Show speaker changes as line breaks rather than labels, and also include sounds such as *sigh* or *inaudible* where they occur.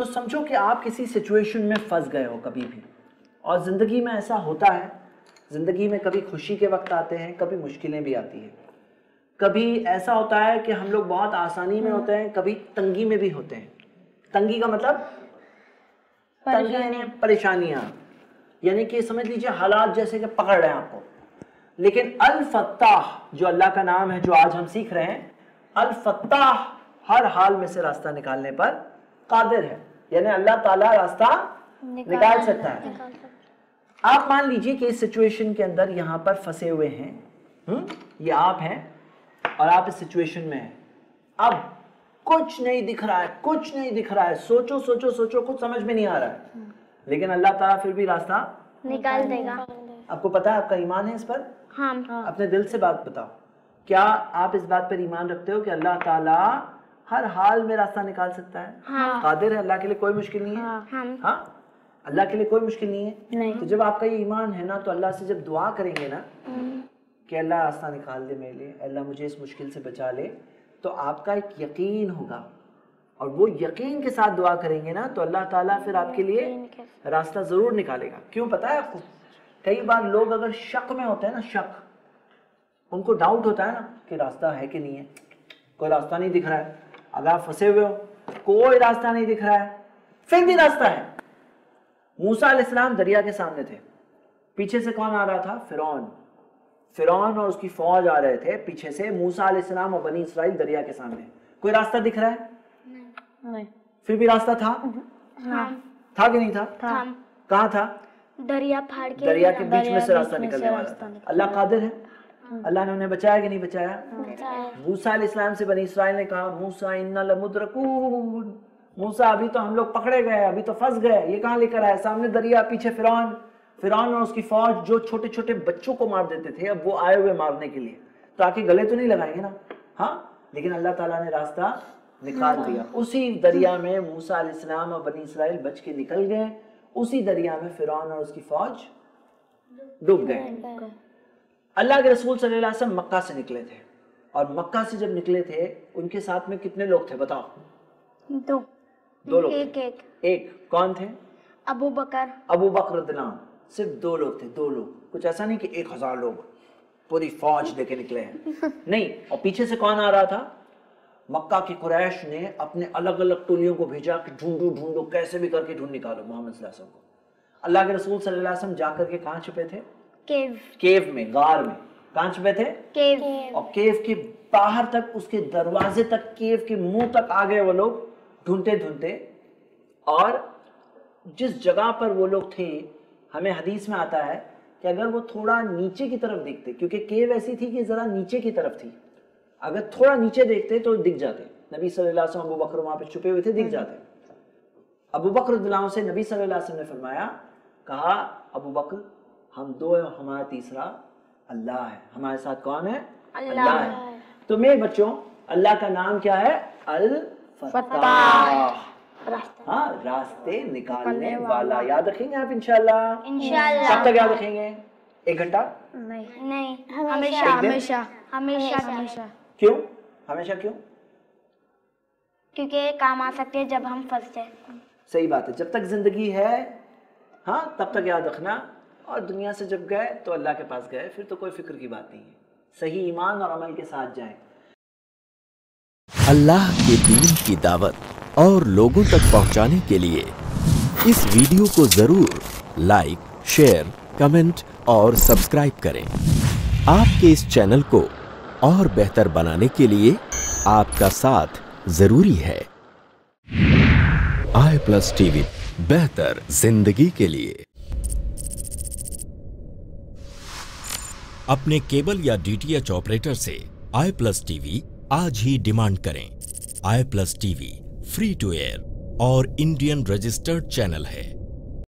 تو سمجھو کہ آپ کسی سچویشن میں پھنس گئے ہو کبھی بھی۔ اور زندگی میں ایسا ہوتا ہے زندگی میں کبھی خوشی کے وقت آتے ہیں کبھی مشکلیں بھی آتی ہیں۔ کبھی ایسا ہوتا ہے کہ ہم لوگ بہت آسانی میں ہوتے ہیں کبھی تنگی میں بھی ہوتے ہیں۔ تنگی کا مطلب؟ تنگی یعنی پریشانیاں۔ یعنی کہ سمجھ لیجیے حالات جیسے کہ پکڑ رہے ہیں آپ کو۔ لیکن الفتاح جو اللہ کا نام ہے جو آج ہم سیکھ رہے ہیں الفتاح ہر حال میں سے راستہ نکالنے پر قادر ہے۔ یعنی اللہ تعالیٰ راستہ نکال سکتا ہے۔ آپ مان لیجیے کہ اس سچویشن کے اندر یہاں پر پھنسے ہوئے ہیں؟ یہ آپ ہیں اور آپ اس سچویشن میں ہیں۔ اب کچھ نہیں دکھ رہا ہے کچھ نہیں دکھ رہا ہے۔ سوچو سوچو سوچو کچھ سمجھ میں نہیں آ رہا ہے۔ لیکن اللہ تعالیٰ پھر بھی راستہ
نکال دے گا۔
آپ کو پتا ہے آپ کا ایمان ہے اس پر؟
ہاں۔
اپنے دل سے بات بتاؤ۔ کیا آپ اس بات پر ایمان رکھتے ہو کہ اللہ تعالیٰ ہر حال میں راستہ نکال سکتا ہے۔ قادر ہے اللہ کے لیے کوئی مشکل نہیں ہے۔
ہم
ہاں۔ اللہ کے لیے کوئی مشکل نہیں ہے۔ تو جب آپ کا یہ ایمان ہے نا تو اللہ سے جب دعا کریں گے نا کہ اللہ راستہ نکال دے میرے لیے اللہ مجھے اس مشکل سے بچا لے تو آپ کا ایک یقین ہوگا۔ اور وہ یقین کے ساتھ دعا کریں گے نا تو اللہ تعالیٰ پھر آپ کے لیے راستہ ضرور نکالے گا۔ کیوں پتا ہے آپ کو؟ کئی بار لوگ اگر شک میں ہوتے ہیں نا شک ان کو ڈاؤٹ ہوتا ہے نا کہ راستہ ہے کہ نہیں ہے۔ کوئی راستہ نہیں دکھ رہا ہے۔ اگر آپ پھنسے ہوئے ہو۔ کوئی راستہ نہیں دکھ رہا ہے۔ پھر بھی راستہ ہے۔ موسیٰ علیہ السلام دریا کے سامنے تھے۔ پیچھے سے کون آ رہا تھا؟ فرعون۔ فرعون اور اس کی فوج آ رہے تھے پیچھے سے موسیٰ علیہ السلام اور بنی اسرائیل دریا کے سامنے۔ کوئی راستہ دکھ رہا ہے؟
نہیں۔
پھر بھی راستہ تھا؟
ہاں۔
تھا کہ نہیں تھا؟ کہاں تھا؟
دریا پھاڑ کے
دریا کے بیچ میں سے راستہ نکلنے والا تھا۔ اللہ قادر ہے؟ اللہ نے انہیں بچایا کہ نہیں بچایا؟ موسیٰ علیہ السلام سے بنی اسرائیل نے کہا موسیٰ انا لمدرکون موسیٰ ابھی تو ہم لوگ پکڑے گئے ابھی تو پھنس گئے یہ کہاں لے کر آئے؟ سامنے دریا پیچھے فرعون۔ فرعون اور اس کی فوج جو چھوٹے چھوٹے بچوں کو مار دیتے تھے اب وہ آئے ہوئے مارنے کے لیے۔ تو آ کے گلے تو نہیں لگائیں گے نا؟ ہاں؟ لیکن اللہ تعالیٰ نے راستہ نکال دیا۔ اسی دریا میں موسیٰ علیہ السلام اور بنی اسرائیل بچ کے نکل گئے۔ اسی دریا میں فرعون اور اس کی فوج ڈوب گئے۔ اللہ کے رسول صلی اللہ علیہ وسلم مکہ سے نکلے تھے۔ اور مکہ سے جب نکلے تھے ان کے ساتھ میں کتنے لوگ تھے بتاؤ؟
دو۔
دو لوگ
ایک ایک۔
ایک کون تھے؟
ابو بکر۔
ابو بکر عنہ۔ صرف دو لوگ تھے دو لوگ۔ کچھ ایسا نہیں کہ ایک ہزار لوگ پوری فوج لے کے نکلے ہیں۔ *laughs* نہیں اور پیچھے سے کون آ رہا تھا؟ مکہ کی قریش نے اپنے الگ الگ ٹولیوں کو بھیجا کہ ڈھونڈو ڈھونڈو کیسے بھی کر کے ڈھونڈ نکالو محمد صلی اللہ علیہ وسلم کو۔ اللہ کے رسول صلی اللہ علیہ وسلم جا کر کے کہاں چھپے تھے؟
کیو
کیو میں غار میں. کہاں چھپے تھے؟
کیو
اور کیو کے باہر تک اس کے دروازے تک کیو کے منہ تک آ گئے وہ لوگ ڈھونڈتے ڈھونڈتے اور جس جگہ پر وہ لوگ تھے ہمیں حدیث میں آتا ہے کہ اگر وہ تھوڑا نیچے کی طرف دیکھتے کیونکہ کیو ایسی تھی کہ ذرا نیچے کی طرف تھی۔ اگر تھوڑا نیچے دیکھتے تو دکھ جاتے۔ نبی صلی اللہ علیہ وسلم ابو بکر وہاں پہ چھپے ہوئے تھے دکھ جاتے۔ ابو بکر سے نبی صلی اللہ علیہ وسلم نے فرمایا کہا ابو بکر ہم دو ہیں ہمارا تیسرا اللہ ہے۔ ہمارے ساتھ کون ہے؟ اللہ ہے۔ تو میرے بچوں اللہ کا نام کیا ہے؟ الفتاح۔ ہاں راستے نکالنے والا۔ یاد رکھیں گے آپ انشاءاللہ؟
انشاءاللہ۔
کب تک یاد رکھیں گے؟ ایک گھنٹہ؟
نہیں۔ ہمیشہ۔ ہمیشہ۔ ہمیشہ۔ ہمیشہ۔
کیوں؟ ہمیشہ کیوں؟
کیونکہ کام آ سکتے ہیں جب ہم پھنس جائیں۔
صحیح بات ہے۔ جب تک زندگی ہے ہاں تب تک یاد رکھنا۔ اور دنیا سے جب گئے تو اللہ کے پاس گئے، پھر تو کوئی فکر کی بات نہیں ہے۔ صحیح ایمان اور عمل کے ساتھ جائیں۔
اللہ کے دین کی دعوت اور لوگوں تک پہنچانے کے لیے اس ویڈیو کو ضرور لائک، شیئر، کمنٹ اور سبسکرائب کریں۔ آپ کے اس چینل کو اور بہتر بنانے کے لیے آپ کا ساتھ ضروری ہے۔ آئی پلس ٹی وی، بہتر زندگی کے لیے۔ اپنے کیبل یا ڈی ٹی ایچ آپریٹر سے آئی پلس ٹی وی آج ہی ڈیمانڈ کریں۔ I plus T V free to air اور انڈین رجسٹرڈ چینل ہے۔